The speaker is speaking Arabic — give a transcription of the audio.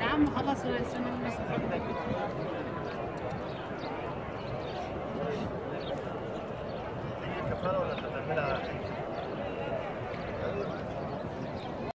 يا خلاص أنا السنة اللي كفارة ولا هتعملها